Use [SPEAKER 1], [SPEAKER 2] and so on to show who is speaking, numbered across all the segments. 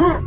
[SPEAKER 1] Huh.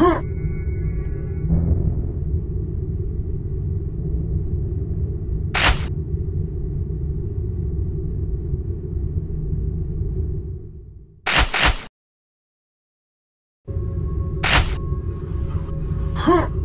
[SPEAKER 1] はっはっ